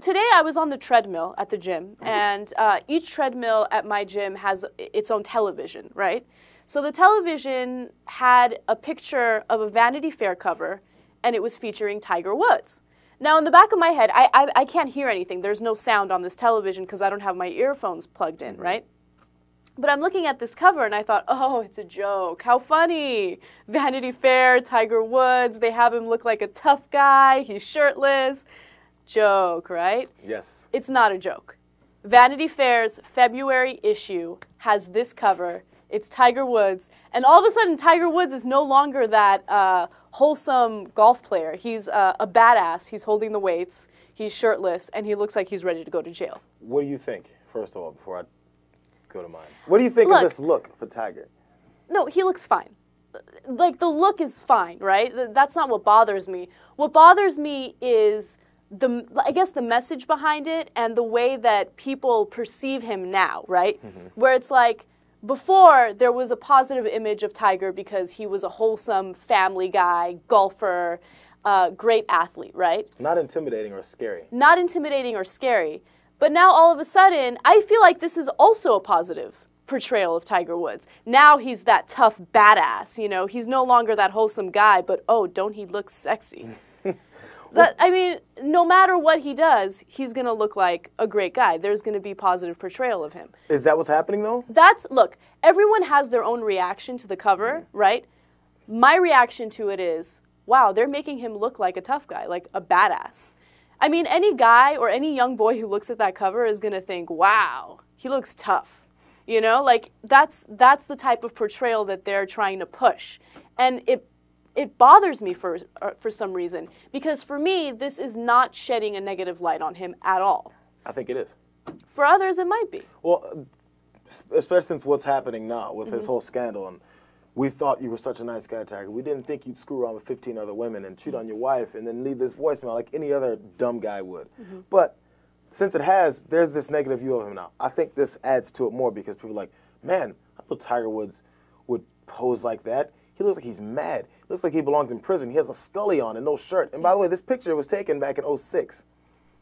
today I was on the treadmill at the gym, and uh, each treadmill at my gym has its own television, right? So the television had a picture of a Vanity Fair cover, and it was featuring Tiger Woods. Now, in the back of my head, I, I, I can't hear anything. There's no sound on this television because I don't have my earphones plugged in, right? But I'm looking at this cover and I thought, oh, it's a joke. How funny. Vanity Fair, Tiger Woods, they have him look like a tough guy, he's shirtless. Joke, right? Yes. It's not a joke. Vanity Fair's February issue has this cover. It's Tiger Woods. And all of a sudden, Tiger Woods is no longer that uh, wholesome golf player. He's uh, a badass. He's holding the weights, he's shirtless, and he looks like he's ready to go to jail. What do you think, first of all, before I go to mine? What do you think Look. of this look for Tiger? No, he looks fine. Like the look is fine, right? That's not what bothers me. What bothers me is the I guess the message behind it and the way that people perceive him now, right? Where it's like before there was a positive image of Tiger because he was a wholesome family guy, golfer, uh, great athlete, right? Not intimidating or scary. not intimidating or scary. But now all of a sudden, I feel like this is also a positive portrayal of Tiger Woods. Now he's that tough badass, you know, he's no longer that wholesome guy, but oh, don't he look sexy? that, I mean, no matter what he does, he's going to look like a great guy. There's going to be positive portrayal of him. Is that what's happening though? That's look, everyone has their own reaction to the cover, mm-hmm. right? My reaction to it is, wow, they're making him look like a tough guy, like a badass. I mean, any guy or any young boy who looks at that cover is going to think, wow, he looks tough. You know, like that's that's the type of portrayal that they're trying to push. And it it bothers me for uh, for some reason because for me this is not shedding a negative light on him at all. I think it is. For others it might be. Well, especially since what's happening now with Mm-hmm. this whole scandal, and we thought you were such a nice guy, Tiger. We didn't think you'd screw around with 15 other women and cheat on your wife and then leave this voicemail like any other dumb guy would. Mm-hmm. But since it has, there's this negative view of him now. I think this adds to it more because people are like, man, I thought Tiger Woods would pose like that. He looks like he's mad. He looks like he belongs in prison. He has a scully on and no shirt. And by the way, this picture was taken back in 06.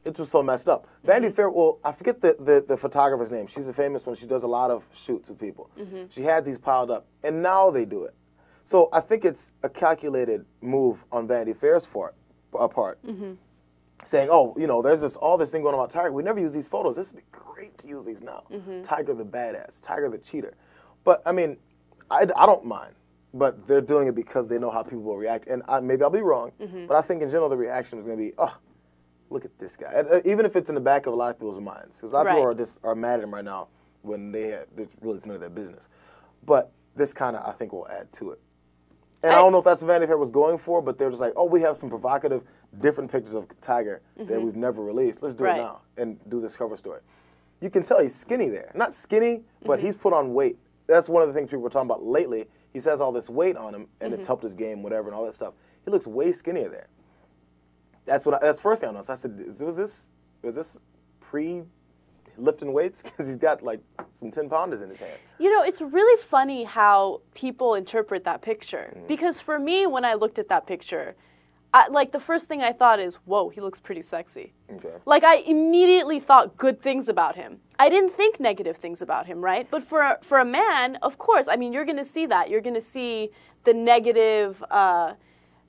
It was so messed up. Vanity Fair, well, I forget the, the, the photographer's name. She's a famous one. She does a lot of shoots with people. Mm-hmm. She had these piled up, and now they do it. So I think it's a calculated move on Vanity Fair's part, part saying, "Oh, you know, there's this all this thing going on about Tiger. We never use these photos. This would be great to use these now. Mm-hmm. Tiger the badass, Tiger the cheater." But I mean, I, I don't mind. But they're doing it because they know how people will react, and I, maybe I'll be wrong. Mm-hmm. But I think in general the reaction is going to be, "Oh, look at this guy." And, uh, even if it's in the back of a lot of people's minds, because a lot of people are just are mad at him right now when they have it's really it's none of their business. But this kind of I think will add to it. And I, I- don't know if that's what Vanity Fair was going for, but they're just like, oh, we have some provocative, different pictures of Tiger that mm-hmm. we've never released. Let's do Right. it now and do this cover story. You can tell he's skinny there. Not skinny, but mm-hmm. he's put on weight. That's one of the things people were talking about lately. He says all this weight on him, and it's mm-hmm. helped his game, whatever, and all that stuff. He looks way skinnier there. That's what. I, that's the first thing I noticed. I said, is- was this was this pre lifting weights? Because he's got like some ten pounders in his hand. You know, it's really funny how people interpret that picture. Mm-hmm. Because for me, when I looked at that picture, I, like the first thing I thought is, whoa, he looks pretty sexy. Okay. Like I immediately thought good things about him. I didn't think negative things about him, right? But for a, for a man, of course, I mean, you're going to see that. You're going to see the negative uh,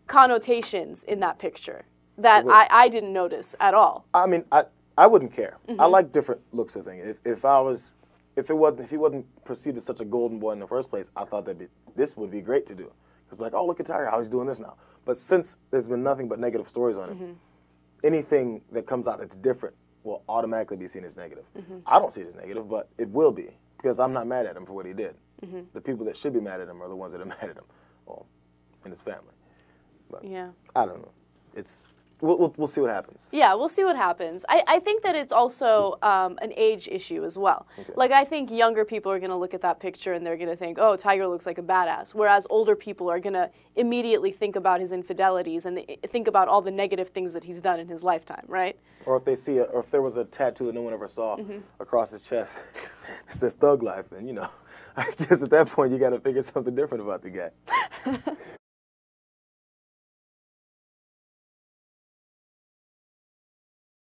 connotations in that picture that I, I didn't notice at all. I mean, I I wouldn't care. I Mm-hmm. like different looks of things. If, if I was, if it wasn't, if he wasn't perceived as such a golden boy in the first place, I thought that this would be great to do. Because like, oh, look at Tiger, how he's doing this now. But since there's been nothing but negative stories on it, Mm-hmm. anything that comes out that's different will automatically be seen as negative. Mm-hmm. I don't see it as negative, but it will be because I'm not mad at him for what he did. Mm-hmm. The people that should be mad at him are the ones that are mad at him, well, and his family. But Yeah. I don't know. It's we'll, we'll, we'll see what happens. Yeah, we'll see what happens. I, I think that it's also um, an age issue as well. Like, I think younger people are going to look at that picture and they're going to think, oh, Tiger looks like a badass. Whereas older people are going to immediately think about his infidelities and think about all the negative things that he's done in his lifetime, right? Or if they see, a, or if there was a tattoo that no one ever saw Mm-hmm. across his chest, it says "Thug Life," then you know, I guess at that point you got to figure something different about the guy.